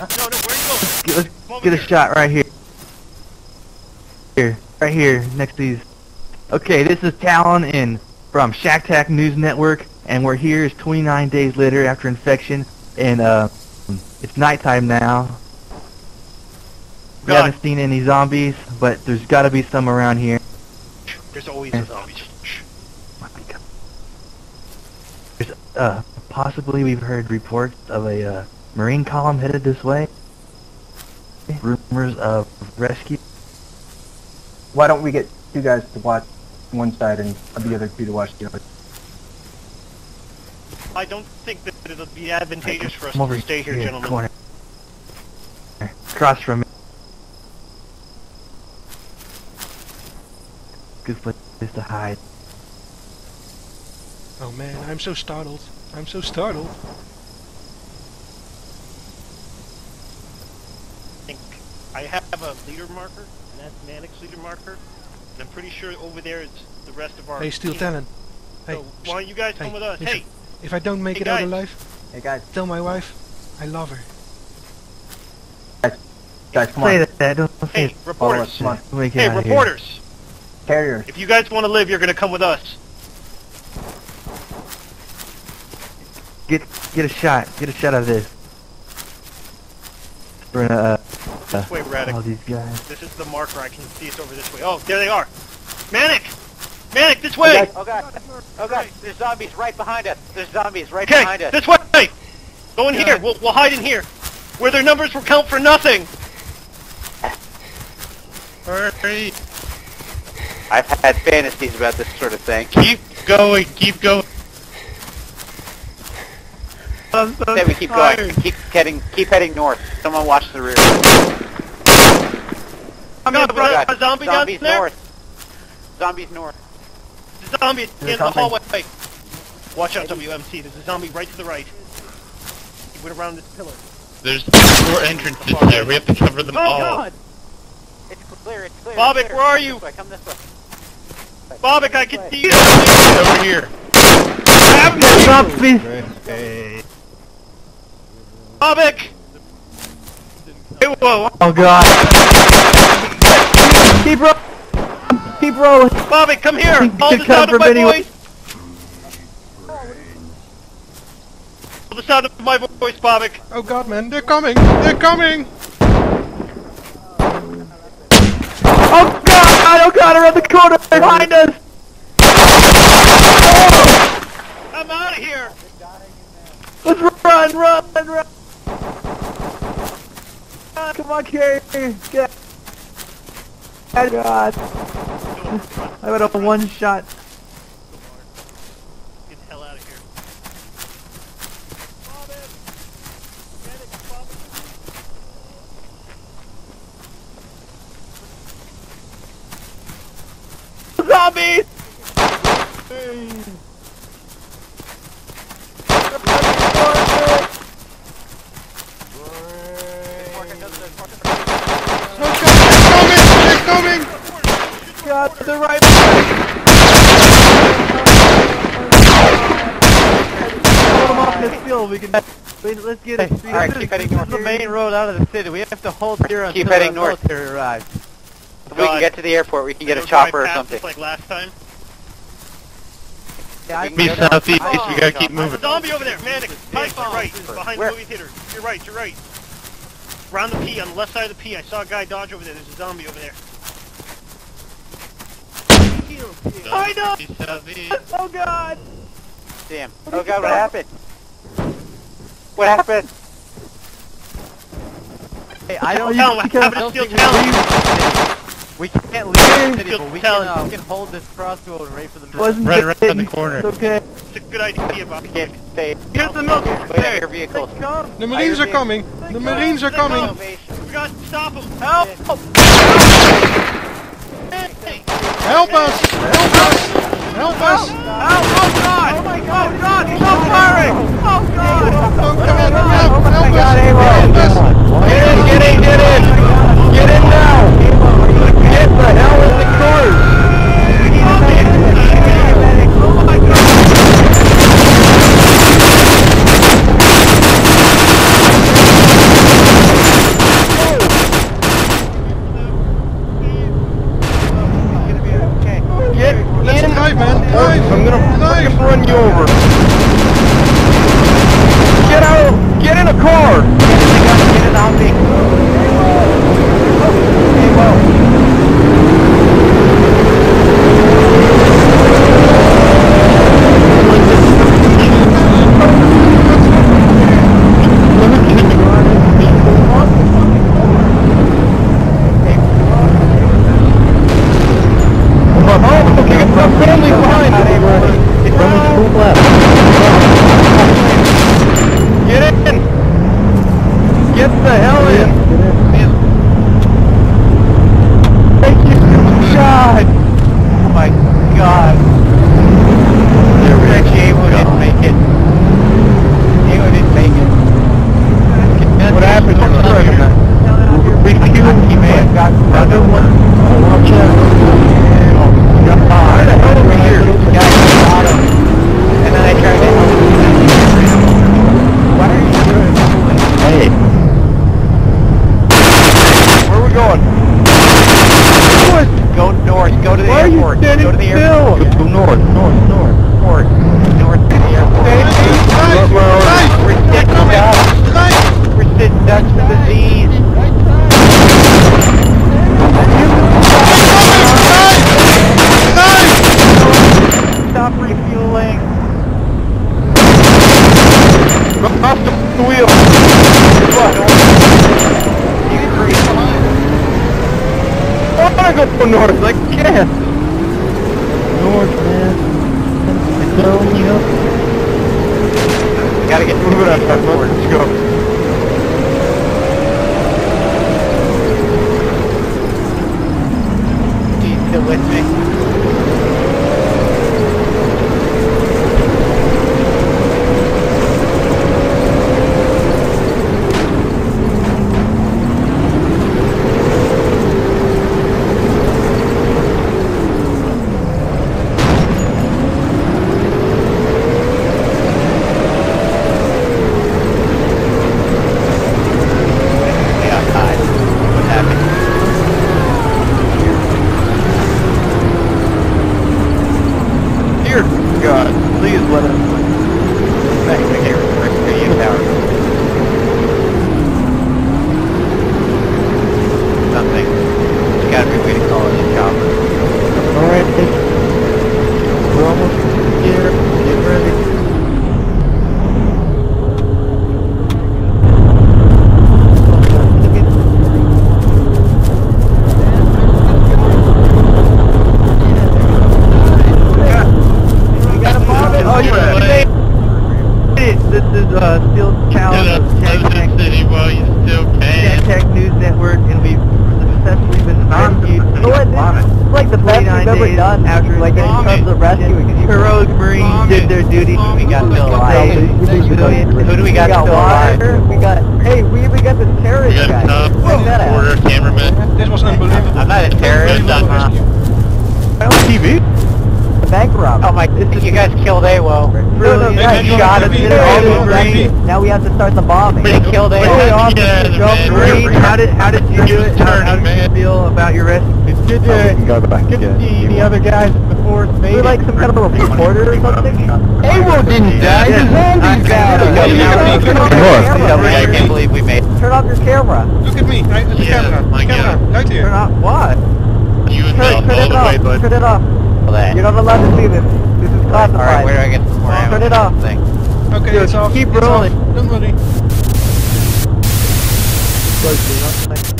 No, no, where are you going? Get, let's Come over get a shot right here. Here, right here, next to these. Okay, this is Talon in from ShackTac News Network, and we're here. It's 29 days later after infection, and uh, it's nighttime now. We God. haven't seen any zombies, but there's got to be some around here. There's always a zombie. There's, uh, possibly we've heard reports of a uh, marine column headed this way. Rumors of rescue. Why don't we get two guys to watch one side and the other two to watch the other? I don't think that it'll be advantageous for us Come over to stay here, gentlemen. Corner. Across from me. Good place to hide. Oh man, I'm so startled. I'm so startled. I think I have a leader marker, and that's Manic's leader marker. And I'm pretty sure over there is the rest of our Hey, Steel team. Talon. Hey, So why don't you guys hey, come with us? Hey, if I don't make Hey, it out alive, Hey guys, tell my wife I love her. guys, come say on. that. Don't hey, that. Reporters. come on. Let Hey, out of here. reporters. Carriers. If you guys want to live, you're gonna come with us. Get get a shot. Get a shot of this. We're gonna uh, Uh, this way, Radek. all these guys. This is the marker. I can see it's over this way. Oh, there they are. Manic! Manic, this oh, way! guys. Oh god. Oh god. There's zombies right behind us. There's zombies right Okay, behind us. this way! Go in Yeah. here. We'll, we'll hide in here. Where their numbers will count for nothing. Hurry! I've had fantasies about this sort of thing. Keep going, keep going. I'm so Say we keep going. Keep heading. Keep heading north. Someone watch the rear. I'm gonna Oh, a zombie down Zombies there. north. Zombies north. Zombie at the They're the coming. hallway. Watch out, WMC. There's a zombie right to the right. He went around this pillar. There's four entrances there. We have to cover them Oh, all. God! It's clear. It's clear. Bobbitt, it's clear. where are Come you? This way. Come this way. Bobbick, I can see you! Over here. Zombies! Bobbick! Hey, whoa! Oh god! Keep rolling! Keep rolling! Bobbick, come here! Get Hold the sound of my anyway. voice! Hold the sound of my voice, Bobbick! Oh god, man, they're coming! They're coming! Oh god! Oh god! Around the corner behind us! I'm out of here! Let's run! Run! Run! Ah, Come on, Carrie! Get Oh god! I got a one shot. Get the hell out of here. Zombies! Oh god, they're coming! They're coming! God, they're right Put them off this field. We can. Wait, let's get it. All right, keep heading north. This is the main road out of the city. We have to hold here Keep until heading the north. military arrives. If we can get to the airport, we can get a chopper or something. Like last time. Yeah, We I can Be southeast, we gotta keep There's a moving. zombie over there, Manic. Mike, to your right, behind Where? the movie theater. To your right, to your right. Around the P, on the left side of the P. I saw a guy dodge over there. There's a zombie over there. I know! Southeast, southeast. Oh god! Damn. Oh god, what happened? What happened? Hey, I don't, know what because- have I a don't steel think we can't leave the city, but we can, uh, we can hold this crossroad and wait for the Wasn't Right around hitting? the corner. It's okay. It's a good idea, Bob. Can't stay. Here's the milk. Wait at your vehicles. The Marines are coming! The Marines are coming! We gotta stop him. Help! Help us! Help us! Help us! Help! Oh God! Oh my God! Oh God! He's on firing! Oh God! Oh, come on, help, help us! Amo. Help us! Get in, get in, get in! Get in now! Get the hell in the course! Oh my God! The car! Get it on me. Oh, okay, the family behind It's running full left. Get in! Get the hell in! Thank you, God! Oh my god. Able didn't make it. Able didn't make it. What happened to the president? We killed him, man. Got another one. Watch out. God. Where the hell are we here? Guys shot him. And then they tried to help him. Why are you doing this? Hey. Where are we going? Go north. Go to the Why are you airport. standing Go to the still? airport. Go north. North. North. North. North to the airport. Guys, guys, We're sick ducks. guys! We're sick ducks with disease. Stop refueling. Off the wheel! You can breathe. I wanna go for north, I can't! North, man. So, you know. Gotta get it up, let's go. He's still with me. Way outside. What happened? Dear God, please let us. Thanks, I can't remember. Radio tower. Something. There's gotta be a way to call it a chopper. Alright, we're almost here. Get ready. Oh, you Right. made it! This is, uh, Steel Get Challenge up of to Tech the Tech, city while you still Tech can. Tech News Network, and we've successfully been rescued. You know what, this It's like the best we've ever done. After like in terms of rescuing. Heroic Marines did their duty. We got still alive. Who do we got still alive? We got. Hey, we even got the We terrorist got guy. a top Check that out. reporter, cameraman. This was unbelievable. I'm not a terrorist. I'm uh, TV? a bank robber. Oh my! You guys killed AWO. No, no, You guys, guys shot us you in guys, the you head. guys, you Now we have to start the bombing. They killed Wait, AWO. how'd you get out of there, man? Green, how did how did you do it? How, how did you feel about your rescue? Good uh, to, go back. good to see the other guys in the force made We're like some kind of a reporter or something. Avo didn't die, the zombies died! I can't believe we made. Turn off your camera. Look at me, right at the Yeah, camera. my camera, God. right here. Turn off what? You and Turn, turn it the way, off. bud. Turn it off. You're not allowed to see this. This is classified. Alright, where do I get some more ammo? Turn it off. Thing. Okay, Dude, it's off. keep it's rolling. Don't worry. Close it up.